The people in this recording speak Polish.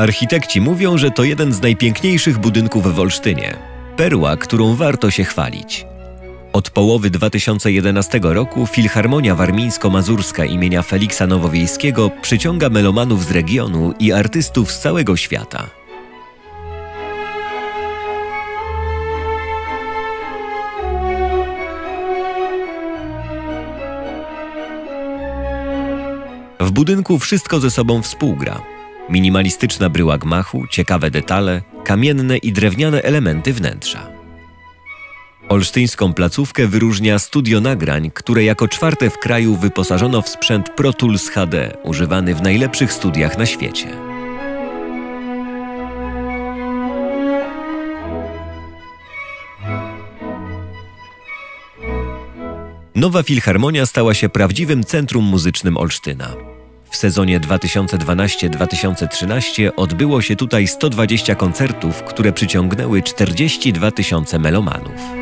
Architekci mówią, że to jeden z najpiękniejszych budynków w Olsztynie. Perła, którą warto się chwalić. Od połowy 2011 roku Filharmonia Warmińsko-Mazurska imienia Feliksa Nowowiejskiego przyciąga melomanów z regionu i artystów z całego świata. W budynku wszystko ze sobą współgra. Minimalistyczna bryła gmachu, ciekawe detale, kamienne i drewniane elementy wnętrza. Olsztyńską placówkę wyróżnia studio nagrań, które jako czwarte w kraju wyposażono w sprzęt Pro Tools HD, używany w najlepszych studiach na świecie. Nowa Filharmonia stała się prawdziwym centrum muzycznym Olsztyna. W sezonie 2012-2013 odbyło się tutaj 120 koncertów, które przyciągnęły 42 tysiące melomanów.